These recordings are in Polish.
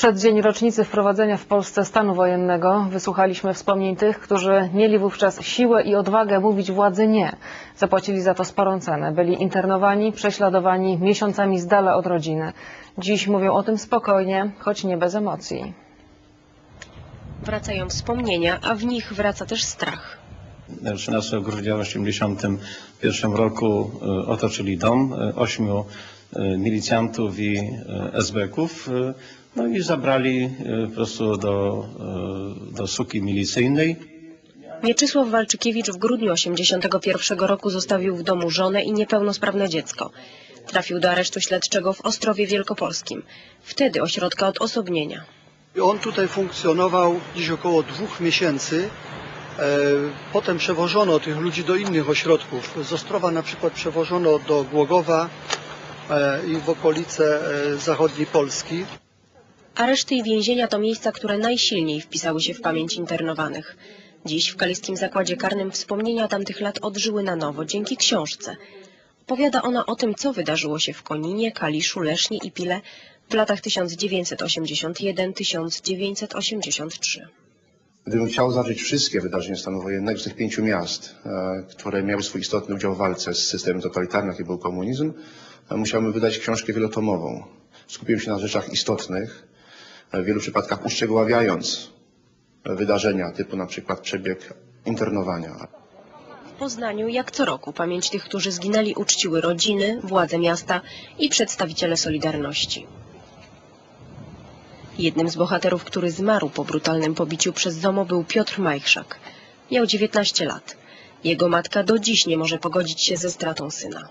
przeddzień rocznicy wprowadzenia w Polsce stanu wojennego wysłuchaliśmy wspomnień tych, którzy mieli wówczas siłę i odwagę mówić władzy nie. Zapłacili za to sporą cenę. Byli internowani, prześladowani miesiącami z dala od rodziny. Dziś mówią o tym spokojnie, choć nie bez emocji. Wracają wspomnienia, a w nich wraca też strach. 13 grudnia w 1981 roku e, otoczyli dom e, ośmiu e, milicjantów i e, SB-ków e, no i zabrali po prostu do, do suki milicyjnej. Mieczysław Walczykiewicz w grudniu 81 roku zostawił w domu żonę i niepełnosprawne dziecko. Trafił do aresztu śledczego w Ostrowie Wielkopolskim. Wtedy ośrodka odosobnienia. On tutaj funkcjonował gdzieś około dwóch miesięcy. E, Potem przewożono tych ludzi do innych ośrodków. Z Ostrowa na przykład przewożono do Głogowa e, i w okolice e, zachodniej Polski. Areszty i więzienia to miejsca, które najsilniej wpisały się w pamięć internowanych. Dziś w Kaliskim Zakładzie Karnym wspomnienia tamtych lat odżyły na nowo dzięki książce. Opowiada ona o tym, co wydarzyło się w Koninie, Kaliszu, Lesznie i Pile w latach 1981-1983. Gdybym chciał zacząć wszystkie wydarzenia stanu wojennego z tych pięciu miast, e, które miały swój istotny udział w walce z systemem totalitarnym, jaki był komunizm, e, musiałbym wydać książkę wielotomową. Skupiłem się na rzeczach istotnych, e, w wielu przypadkach uszczegóławiając wydarzenia typu na przykład przebieg internowania. W Poznaniu, jak co roku, pamięć tych, którzy zginęli, uczciły rodziny, władze miasta i przedstawiciele Solidarności. Jednym z bohaterów, który zmarł po brutalnym pobiciu przez ZOMO był Piotr Majchrzak. Miał 19 lat. Jego matka do dziś nie może pogodzić się ze stratą syna.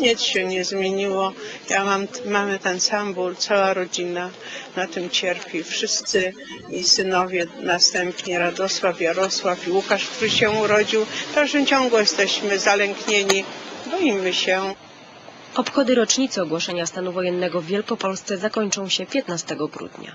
Nic się nie zmieniło. Ja mam, mamy ten sam ból, cała rodzina na tym cierpi. Wszyscy i synowie następnie, Radosław, Jarosław i Łukasz, który się urodził. Dalszym ciągu jesteśmy zalęknieni, boimy się. Obchody rocznicy ogłoszenia stanu wojennego w Wielkopolsce zakończą się 15 grudnia.